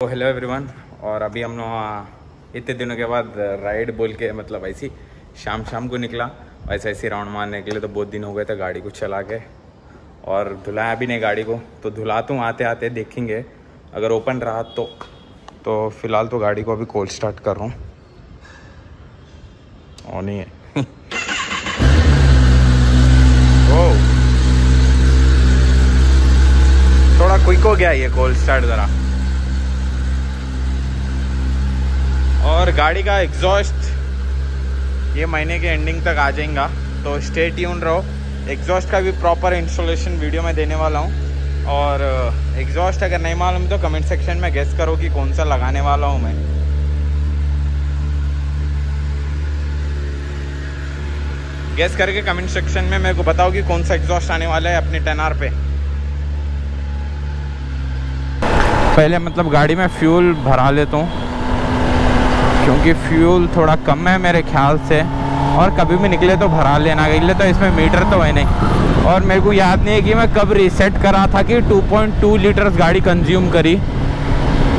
तो hello everyone और अभी हम लोग इतने दिनों के बाद राइड बोल के मतलब ऐसी शाम शाम को निकला, ऐसे ऐसे राउंड मारने के लिए तो बहुत दिन हो गए थे गाड़ी को चला के, और धुलाया भी नहीं गाड़ी को तो धुलाता हूँ आते आते देखेंगे, अगर ओपन रहा तो तो फ़िलहाल तो गाड़ी को अभी कोल्ड स्टार्ट कर रहा हूँ। और नहीं है। ओ थोड़ा क्विक हो गया ये कोल्ड स्टार्ट ज़रा। और गाड़ी का एग्जॉस्ट ये महीने के एंडिंग तक आ जाएगा। तो स्टे ट्यून रहो। एग्जॉस्ट का भी प्रॉपर इंस्टॉलेशन वीडियो में देने वाला हूँ। और एग्जॉस्ट अगर नहीं मालूम तो कमेंट सेक्शन में गेस करो कि कौन सा लगाने वाला हूँ मैं। गेस करके कमेंट सेक्शन में मेरे को बताओ कि कौन सा एग्जॉस्ट आने वाला है अपने टेन आर पे। पहले मतलब गाड़ी में फ्यूल भरा लेता हूँ। क्योंकि फ्यूल थोड़ा कम है मेरे ख्याल से। और कभी भी निकले तो भरा लेना गई तो इसमें मीटर तो है नहीं। और मेरे को याद नहीं है कि मैं कब रीसेट करा था कि 2.2 लीटर्स गाड़ी कंज्यूम करी।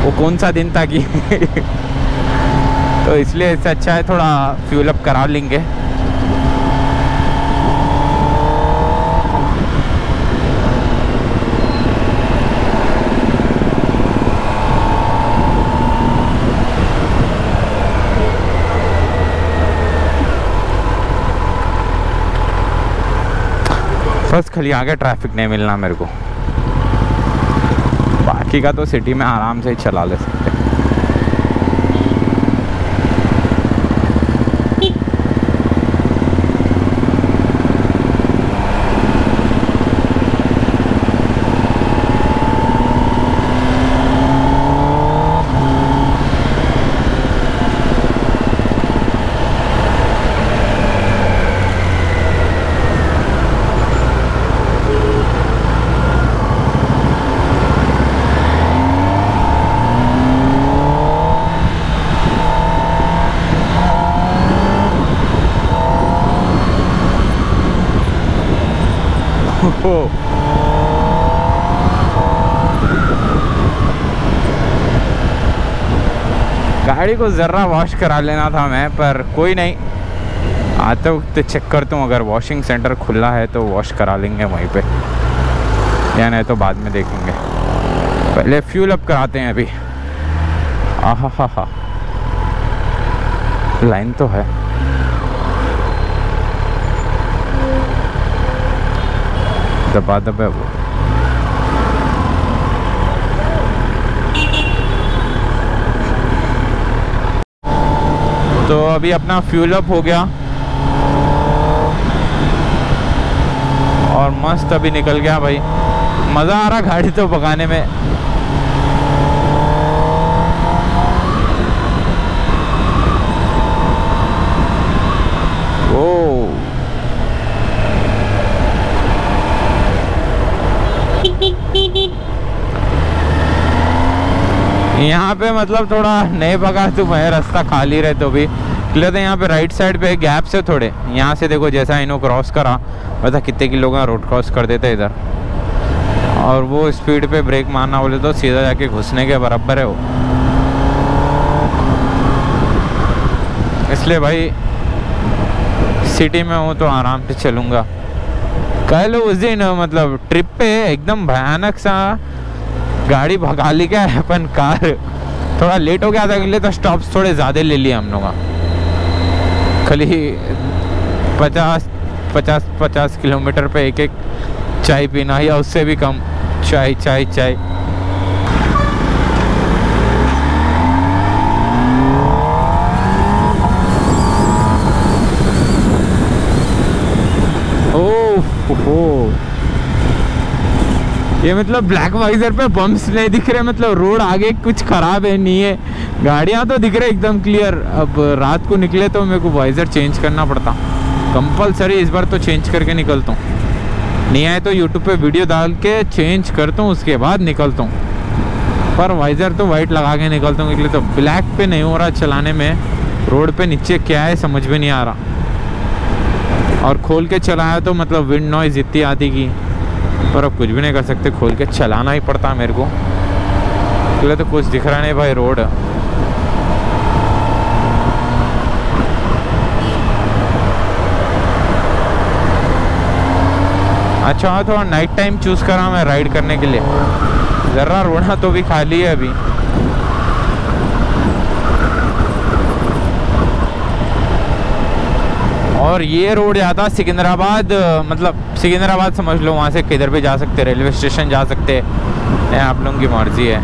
वो कौन सा दिन था कि? तो इसलिए इससे अच्छा है थोड़ा फ्यूल अप करा लेंगे। बस खाली आगे ट्रैफ़िक नहीं मिलना मेरे को। बाकी का तो सिटी में आराम से ही चला ले सकते गाड़ी को ज़रा वॉश करा लेना था मैं, पर कोई नहीं। आते वक्त चेक करता हूँ, अगर वॉशिंग सेंटर खुला है तो वॉश करा लेंगे वहीं पे। या नहीं तो बाद में देखेंगे। पहले फ्यूल अप कराते हैं अभी। आहा हा हा लाइन तो है। दबा दबा वो तो अभी अपना फ्यूल अप हो गया। और मस्त अभी निकल गया भाई। मज़ा आ रहा गाड़ी तो पकाने में ओ यहाँ पे मतलब थोड़ा नए पका तो मैं रास्ता खाली रहे तो भी। इसलिए तो यहाँ पे राइट साइड पे गैप से थोड़े। यहाँ से देखो जैसा इन्हों क्रॉस करा बता कितने का रोड क्रॉस कर देते इधर। और वो स्पीड पे ब्रेक मारना बोले तो सीधा जाके घुसने के बराबर है वो। इसलिए भाई सिटी में हूँ तो आराम से चलूँगा। कह लो उस दिन मतलब ट्रिप पे एकदम भयानक सा गाड़ी भगा ली क्या है अपन कार? थोड़ा लेट हो गया था इसलिए तो स्टॉप्स थोड़े ज़्यादा ले लिए हम लोग खाली पचास पचास पचास किलोमीटर पे एक एक चाय पीना या उससे भी कम। चाय चाय चाय। ओह। ये मतलब ब्लैक वाइजर पे बम्स नहीं दिख रहे मतलब रोड आगे कुछ खराब है, नहीं है। गाड़ियाँ तो दिख रहे एकदम क्लियर अब रात को निकले तो मेरे को वाइजर चेंज करना पड़ता। कंपलसरी इस बार तो चेंज करके निकलता हूँ। नहीं आए तो यूट्यूब पे वीडियो डाल के चेंज करता हूँ, उसके बाद निकलता हूँ। पर वाइजर तो वाइट लगा के निकलता हूँ, इसलिए तो ब्लैक पे नहीं हो रहा चलाने में। रोड पे नीचे क्या है, समझ में नहीं आ रहा। और खोल के चलाया तो मतलब विंड नॉइज़ इतनी आती की पर अब कुछ भी नहीं कर सकते, खोल के चलाना ही पड़ता मेरे को। निकले तो कुछ दिख रहा नहीं भाई रोड। अच्छा हाँ थोड़ा नाइट टाइम चूज़ करा मैं राइड करने के लिए। ज़रा रोना तो भी खाली है अभी। और ये रोड जाता सिकंदराबाद मतलब सिकंदराबाद समझ लो, वहाँ से किधर भी जा सकते, रेलवे स्टेशन जा सकते हैं आप लोगों की मर्ज़ी है।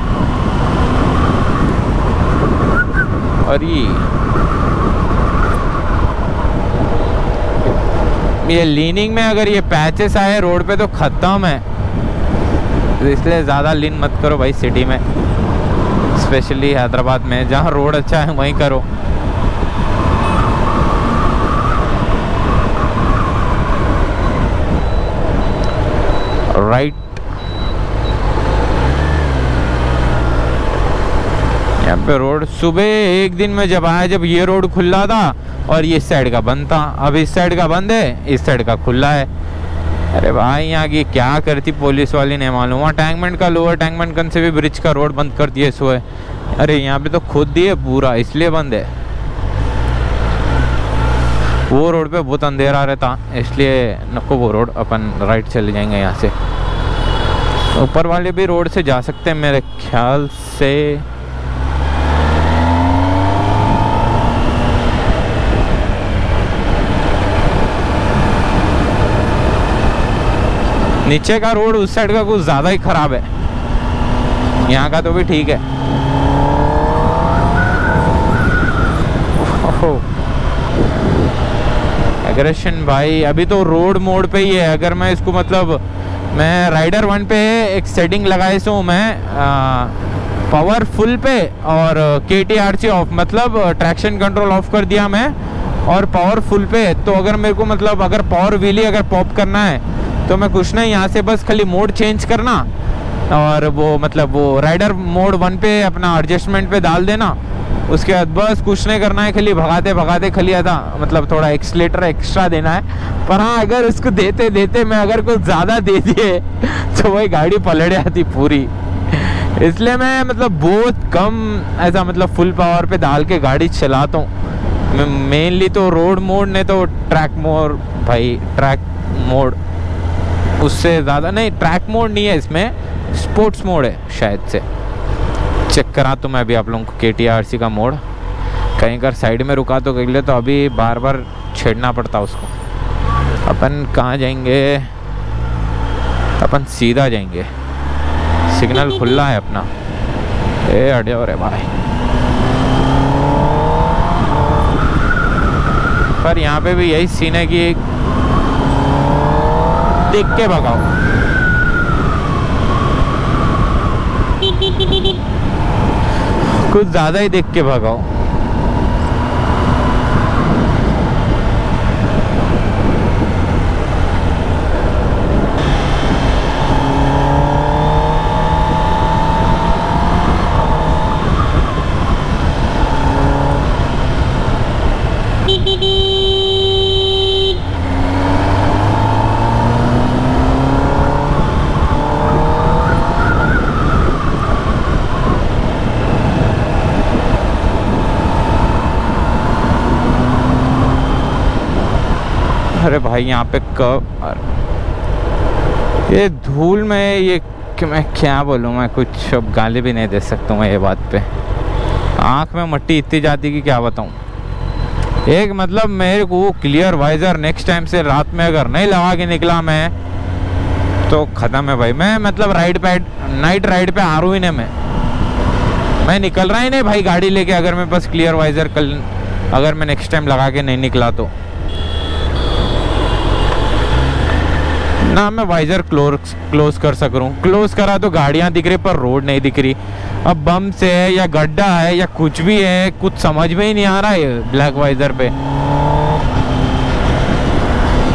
और ये ये लीनिंग में अगर ये पैचेस आए, रोड पे तो ख़त्म है। तो इसलिए ज़्यादा लीन मत करो भाई सिटी में स्पेशली हैदराबाद में, जहाँ रोड अच्छा है वहीं करो। राइट यहाँ पे रोड सुबह एक दिन में जब आया, जब ये रोड खुला था और ये साइड का बंद था। अब इस साइड का बंद है, इस साइड का खुला है। अरे भाई, यहाँ की क्या करती पुलिस वाली नहीं मालूम? वहाँ टैंकमेंट का, लोअर टैंकमेंट कन से भी ब्रिज का रोड बंद कर दिए सुबह। अरे यहाँ पे तो खुद दिए पूरा, इसलिए बंद है। वो रोड पे बहुत अंधेरा रहता, इसलिए नको वो रोड, अपन राइट चले जाएँगे यहाँ से। ऊपर वाले भी रोड से जा सकते हैं, मेरे ख्याल से। नीचे का रोड उस साइड का कुछ ज़्यादा ही ख़राब है। यहाँ का तो भी ठीक है। एग्रेशन भाई, अभी तो रोड मोड पे ही है। अगर मैं इसको मतलब मैं राइडर वन पे एक सेटिंग लगाई सो मैं पावर फुल पे और के टी आर सी ऑफ़ मतलब ट्रैक्शन कंट्रोल ऑफ़ कर दिया मैं और पावर फुल पे। तो अगर मेरे को मतलब अगर पावर व्हीली अगर पॉप करना है तो मैं कुछ नहीं, यहाँ से बस खाली मोड चेंज करना और वो मतलब वो राइडर मोड वन पे अपना एडजस्टमेंट पे डाल देना। उसके बाद बस कुछ नहीं करना है, खाली भगाते भगाते खाली आता मतलब थोड़ा एक्सलेटर एक्स्ट्रा देना है। पर हाँ अगर उसको देते देते मैं अगर कुछ ज़्यादा दे दिए तो वही गाड़ी पलट जाती पूरी। इसलिए मैं मतलब बहुत कम ऐसा मतलब फुल पावर पे डाल के गाड़ी चलाता हूँ। मेनली तो रोड मोड नहीं तो ट्रैक मोड भाई ट्रैक मोड उससे ज़्यादा, नहीं ट्रैक मोड नहीं है इसमें स्पोर्ट्स मोड है शायद से। चेक करा तो मैं अभी आप लोगों को के टी आर सी का मोड। कहीं कर साइड में रुका तो कहीं तो अभी बार बार छेड़ना पड़ता उसको। अपन कहाँ जाएँगे? अपन सीधा जाएँगे। सिग्नल खुला है अपना। ए हट जाओ रे भाई। पर यहाँ पे भी यही सीन है कि देख के भगाओ। कुछ ज़्यादा ही देख के भगाओ अरे भाई, यहाँ पे कब? ये धूल में ये कि मैं क्या बोलूँ? मैं कुछ अब गाली भी नहीं दे सकता मैं ये बात पे। आँख में मट्टी इतनी जाती कि क्या बताऊँ? एक मतलब मेरे को क्लियर वाइजर नेक्स्ट टाइम से रात में अगर नहीं लगा के निकला मैं तो ख़त्म है भाई। मैं मतलब राइड पे नाइट राइड पे आ रू ही नहीं मैं। मैं निकल रहा ही नहीं भाई गाड़ी लेके, अगर मैं बस क्लियर वाइजर कल, अगर मैं नेक्स्ट टाइम लगा के नहीं निकला तो। ना, मैं वाइजर क्लोज क्लोज कर सक। रहा हूँ क्लोज करा तो गाड़ियाँ दिख रही, पर रोड नहीं दिख रही। अब बम से है, या गड्ढा है, या कुछ भी है, कुछ समझ में ही नहीं आ रहा है ब्लैक वाइजर पे।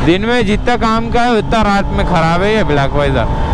दिन में जितना काम का है, उतना रात में खराब है ये ब्लैक वाइजर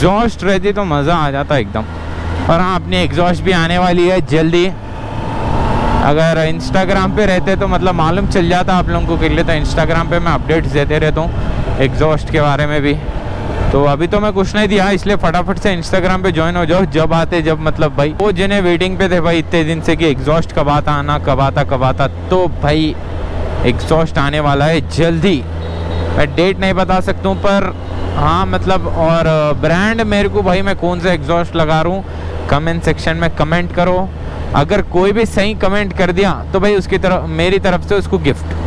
एग्जॉस्ट रहती तो मज़ा आ जाता एकदम। और हाँ अपनी एग्जॉस्ट भी आने वाली है जल्दी। अगर इंस्टाग्राम पे रहते तो मतलब मालूम चल जाता आप लोगों को के लिए तो इंस्टाग्राम पे मैं अपडेट्स देते रहता हूँ एग्जॉस्ट के बारे में भी। तो अभी तो मैं कुछ नहीं दिया, इसलिए फटाफट से इंस्टाग्राम पे ज्वाइन हो जाओ, जब आते जब मतलब भाई, वो जिन्हें वेटिंग पे थे भाई, इतने दिन से कि एग्जॉस्ट कब आता आना कब आता कब आता तो भाई एग्जॉस्ट आने वाला है जल्दी। मैं डेट नहीं बता सकता हूँ, पर हाँ मतलब और ब्रांड मेरे को भाई मैं कौन सा एग्जॉस्ट लगा रहा हूँ कमेंट सेक्शन में कमेंट करो। अगर कोई भी सही कमेंट कर दिया तो भाई उसकी तरफ़, मेरी तरफ़ से उसको गिफ्ट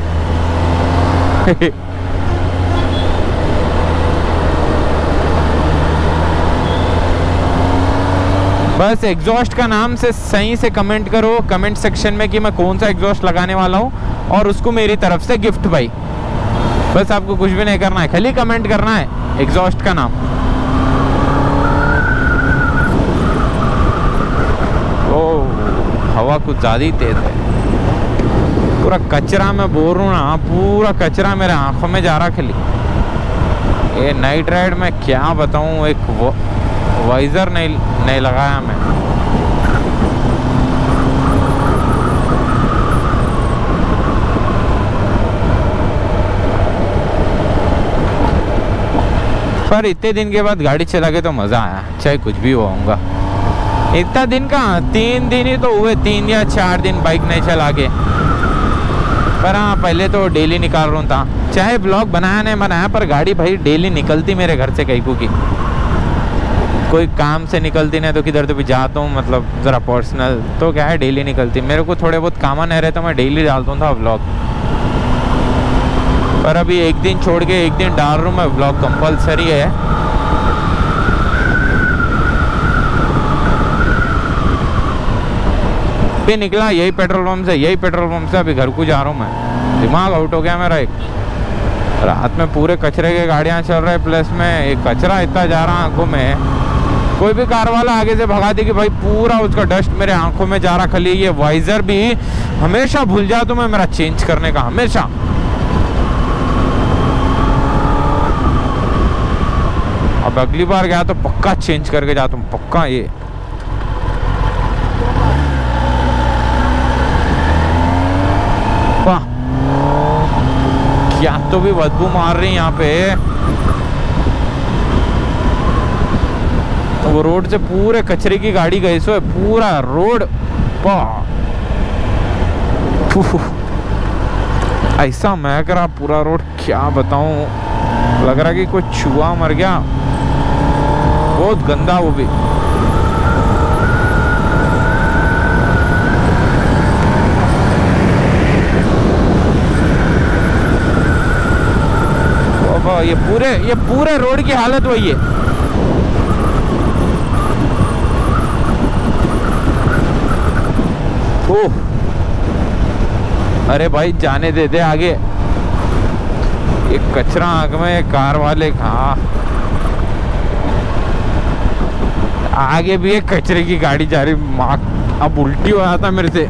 बस एग्जॉस्ट का नाम से सही से कमेंट करो। कमेंट सेक्शन में कि मैं कौन सा एग्जॉस्ट लगाने वाला हूँ, और उसको मेरी तरफ़ से गिफ्ट भाई। बस, आपको कुछ भी नहीं करना है, खाली कमेंट करना है। एग्जॉस्ट का नाम ओ, हवा कुछ ज़्यादा ही तेज है। पूरा कचरा मैं बोल रहा हूँ ना, पूरा कचरा मेरे आँखों में जा रहा खाली। ये नाइट राइड में क्या बताऊँ, एक वाइज़र नहीं नहीं लगाया मैं। पर इतने दिन के बाद गाड़ी चला के तो मज़ा आया। चाहे कुछ भी होगा। इतना दिन का, तीन दिन ही तो हुए। तीन या चार दिन बाइक नहीं चला के पर हाँ पहले तो डेली निकाल रहा था। चाहे ब्लॉग बनाया नहीं बनाया, पर गाड़ी भाई डेली निकलती मेरे घर से कहीं की कोई काम से निकलती नहीं तो किधर तो भी जाता हूँ मतलब ज़रा पर्सनल तो क्या है डेली निकलती। मेरे को थोड़े बहुत काम नहीं रहता मैं डेली डालता हूँ था ब्लॉग पर अभी एक दिन छोड़ के एक दिन डाल रहा हूँ मैं ब्लॉग कंपलसरी है। भी निकला यही पेट्रोल पंप से, यही पेट्रोल पंप से अभी घर को जा रहा हूँ मैं। दिमाग आउट हो गया मेरा एक। रात में पूरे कचरे के गाड़ियाँ चल रहे प्लस में एक कचरा इतना जा रहा आँखों में। कोई भी कार वाला आगे से भगा दे कि भाई पूरा उसका डस्ट मेरे आँखों में जा रहा खाली ये वाइजर भी हमेशा भूल जा तो मैं मेरा चेंज करने का, हमेशा। अब अगली बार गया तो पक्का चेंज करके जाता हूँ पक्का ये। क्या तो भी बदबू मार रही यहाँ पे। वो रोड से पूरे कचरे की गाड़ी गई, सो है पूरा रोड ऐसा महक रहा पूरा रोड, क्या बताऊँ? लग रहा कि कोई छुआ मर गया। बहुत गंदा वो भी। ये पूरे ये पूरे रोड की हालत वही है। ओह। अरे भाई, जाने दे दे आगे। एक कचरा आग में कार वाले कहा आगे भी एक कचरे की गाड़ी जा रही, माँ, अब उल्टी हो रहा था मेरे से।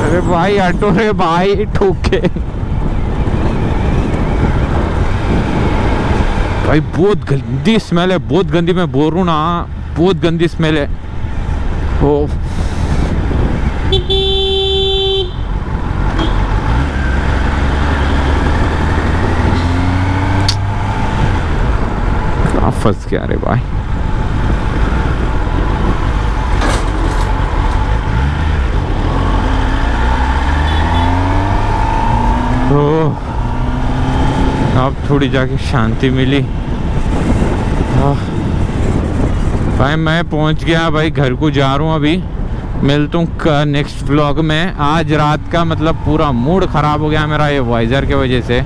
अरे भाई, ऑटो रे भाई, ठोके। भाई, बहुत गंदी स्मेल है, बहुत गंदी, मैं बोल रू ना, बहुत गंदी स्मेल है। ओ फंस गया रे भाई ओह अब थोड़ी जाके शांति मिली। भाई, मैं पहुँच गया, भाई, घर को जा रहा हूँ अभी। मिलता हूँ नेक्स्ट व्लॉग में। आज रात का मतलब पूरा मूड ख़राब हो गया मेरा ये वाइज़र के वजह से।